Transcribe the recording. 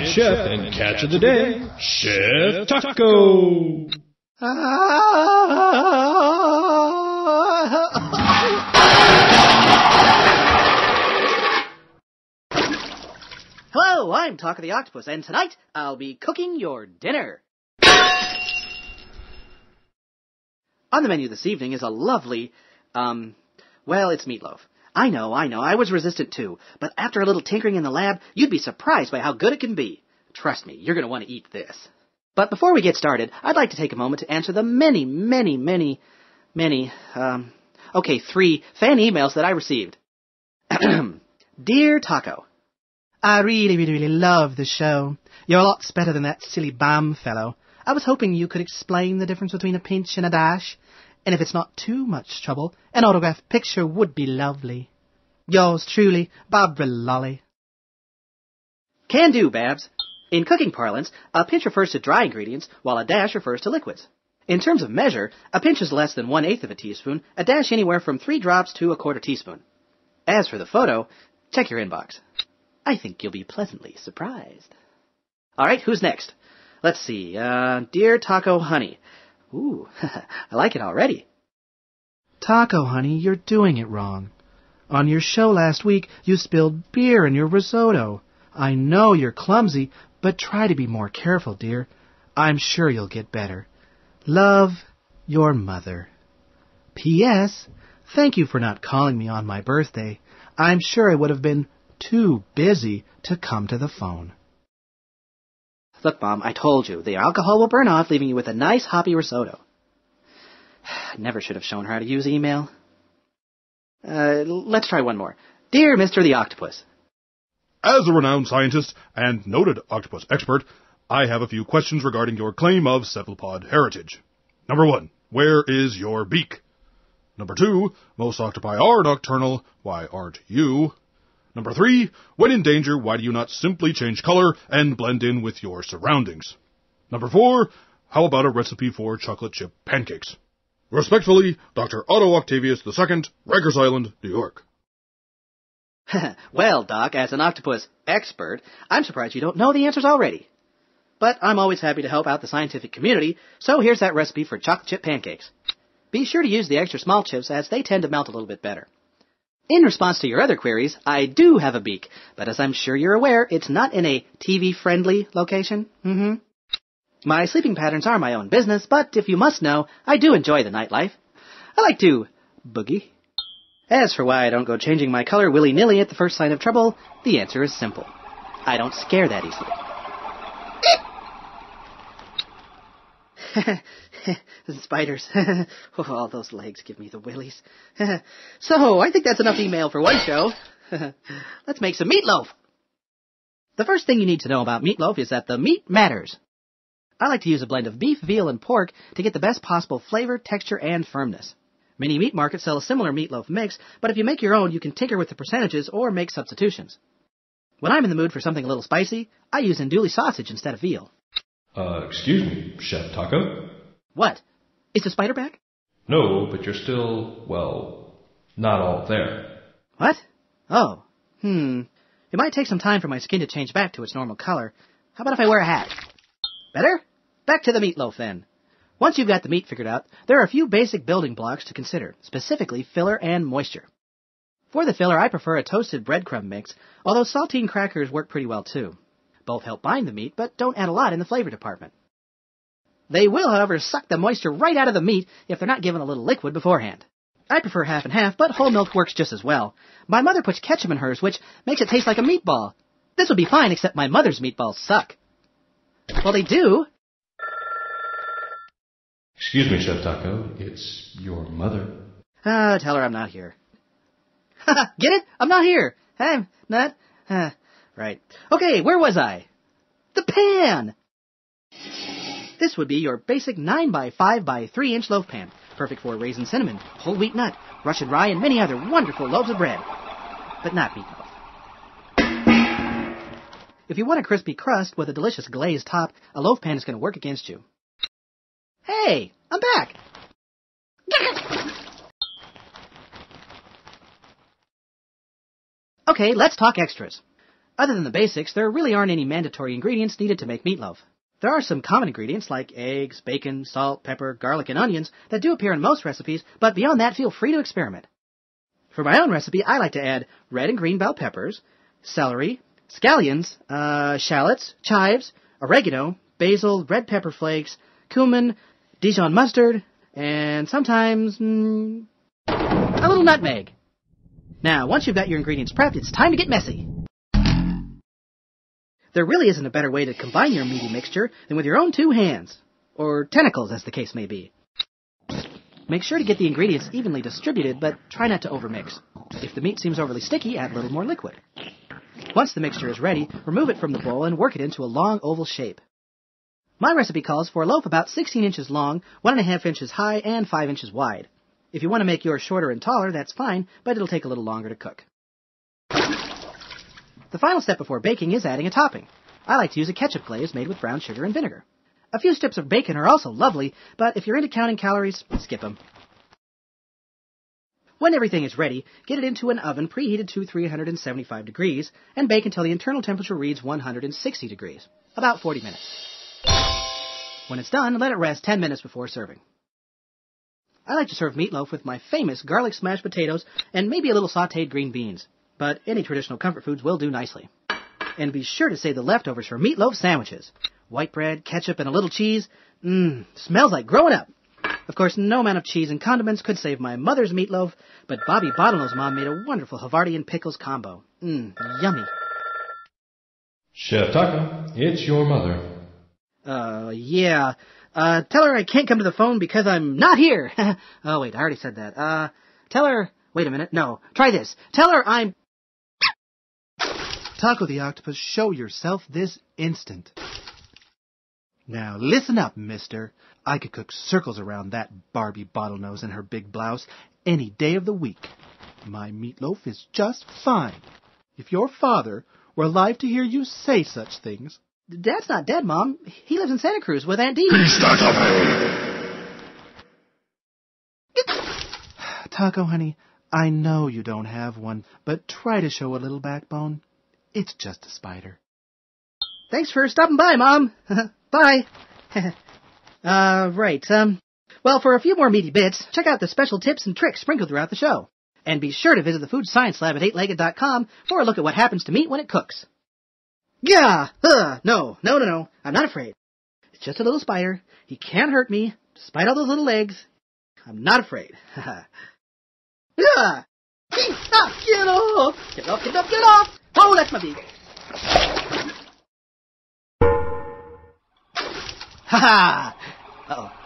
chef and catch of the day, Chef Tako. Hello, I'm Tako the Octopus, and tonight I'll be cooking your dinner. On the menu this evening is a lovely, um, well, it's meatloaf. I know, I know, I was resistant too, but after a little tinkering in the lab, you'd be surprised by how good it can be. Trust me, you're gonna want to eat this. But before we get started, I'd like to take a moment to answer the many, many, many, many, um, okay, three fan emails that I received. Dear Tako, I really, really, really love the show. You're lots better than that silly Bam fellow. I was hoping you could explain the difference between a pinch and a dash. And if it's not too much trouble, an autographed picture would be lovely. Yours truly, Barbara Lolly. Can do, Babs. In cooking parlance, a pinch refers to dry ingredients, while a dash refers to liquids. In terms of measure, a pinch is less than one eighth of a teaspoon, a dash anywhere from three drops to a quarter teaspoon. As for the photo, check your inbox. I think you'll be pleasantly surprised. All right, who's next? Let's see. Uh, dear Tako Honey. Ooh, I like it already. Tako Honey, you're doing it wrong. On your show last week, you spilled beer in your risotto. I know you're clumsy, but try to be more careful, dear. I'm sure you'll get better. Love, your mother. P.S. Thank you for not calling me on my birthday. I'm sure I would have been too busy to come to the phone. Look, Mom, I told you, the alcohol will burn off, leaving you with a nice hoppy risotto. Never should have shown her how to use email. Uh, let's try one more. Dear Mr. the Octopus. As a renowned scientist and noted octopus expert, I have a few questions regarding your claim of cephalopod heritage. Number one, where is your beak? Number two, most octopi are nocturnal, why aren't you? Number three, when in danger, why do you not simply change color and blend in with your surroundings? Number four, how about a recipe for chocolate chip pancakes? Respectfully, Dr. Otto Octavius II, Rikers Island, New York. well, Doc, as an octopus expert, I'm surprised you don't know the answers already. But I'm always happy to help out the scientific community, so here's that recipe for chocolate chip pancakes. Be sure to use the extra small chips as they tend to melt a little bit better. In response to your other queries, I do have a beak, but as I'm sure you're aware, it's not in a TV-friendly location. Mm-hmm. My sleeping patterns are my own business, but if you must know, I do enjoy the nightlife. I like to boogie. As for why I don't go changing my color willy-nilly at the first sign of trouble, the answer is simple. I don't scare that easily. Spiders. oh, all those legs give me the willies. so, I think that's enough email for one show. Let's make some meatloaf. The first thing you need to know about meatloaf is that the meat matters. I like to use a blend of beef, veal, and pork to get the best possible flavor, texture, and firmness. Many meat markets sell a similar meatloaf mix, but if you make your own, you can tinker with the percentages or make substitutions. When I'm in the mood for something a little spicy, I use andouille sausage instead of veal. Uh, excuse me, Chef Tako? What? Is the spider back? No, but you're still, well, not all there. What? Oh. Hmm. It might take some time for my skin to change back to its normal color. How about if I wear a hat? Better? Back to the meatloaf then. Once you've got the meat figured out, there are a few basic building blocks to consider, specifically filler and moisture. For the filler, I prefer a toasted breadcrumb mix, although saltine crackers work pretty well too. Both help bind the meat, but don't add a lot in the flavor department. They will, however, suck the moisture right out of the meat if they're not given a little liquid beforehand. I prefer half and half, but whole milk works just as well. My mother puts ketchup in hers, which makes it taste like a meatball. This would be fine, except my mother's meatballs suck. Well, they do. Excuse me, Chef Tako. It's your mother. Ah, tell her I'm not here. Get it? I'm not here. I'm not. Uh, right. Okay, where was I? The pan! This would be your basic 9 by 5 by 3 inch loaf pan, perfect for raisin cinnamon, whole wheat nut, Russian rye, and many other wonderful loaves of bread. But not meatloaf. If you want a crispy crust with a delicious glazed top, a loaf pan is going to work against you. Hey, I'm back! Okay, let's talk extras. Other than the basics, there really aren't any mandatory ingredients needed to make meatloaf. There are some common ingredients like eggs, bacon, salt, pepper, garlic, and onions that do appear in most recipes, but beyond that, feel free to experiment. For my own recipe, I like to add red and green bell peppers, celery, scallions, uh, shallots, chives, oregano, basil, red pepper flakes, cumin, Dijon mustard, and sometimes mm, a little nutmeg. Now, once you've got your ingredients prepped, it's time to get messy. There really isn't a better way to combine your meaty mixture than with your own two hands, or tentacles as the case may be. Make sure to get the ingredients evenly distributed, but try not to overmix. If the meat seems overly sticky, add a little more liquid. Once the mixture is ready, remove it from the bowl and work it into a long oval shape. My recipe calls for a loaf about 16 inches long, 1.5 inches high, and 5 inches wide. If you want to make yours shorter and taller, that's fine, but it'll take a little longer to cook. The final step before baking is adding a topping. I like to use a ketchup glaze made with brown sugar and vinegar. A few strips of bacon are also lovely, but if you're into counting calories, skip them. When everything is ready, get it into an oven preheated to 375 degrees and bake until the internal temperature reads 160 degrees, about 40 minutes. When it's done, let it rest 10 minutes before serving. I like to serve meatloaf with my famous garlic smashed potatoes and maybe a little sauteed green beans but any traditional comfort foods will do nicely. And be sure to save the leftovers for meatloaf sandwiches. White bread, ketchup, and a little cheese. Mmm, smells like growing up. Of course, no amount of cheese and condiments could save my mother's meatloaf, but Bobby Bottlenose mom made a wonderful Havarti and pickles combo. Mmm, yummy. Chef Tako, it's your mother. Uh, yeah. Uh, tell her I can't come to the phone because I'm not here. oh, wait, I already said that. Uh, tell her, wait a minute, no, try this. Tell her I'm, Tako the Octopus, show yourself this instant. Now listen up, mister. I could cook circles around that Barbie bottlenose and her big blouse any day of the week. My meatloaf is just fine. If your father were alive to hear you say such things. Dad's not dead, Mom. He lives in Santa Cruz with Aunt Dee. Tako, honey, I know you don't have one, but try to show a little backbone. It's just a spider. Thanks for stopping by, Mom. Bye. uh, right, um, well, for a few more meaty bits, check out the special tips and tricks sprinkled throughout the show. And be sure to visit the Food Science Lab at 8legged.com for a look at what happens to meat when it cooks. Yeah! No, no, no, no. I'm not afraid. It's just a little spider. He can't hurt me, despite all those little legs. I'm not afraid. yeah! Get off! Get off, get off, get off! Oh, that's my beak. Ha ha! Uh-oh.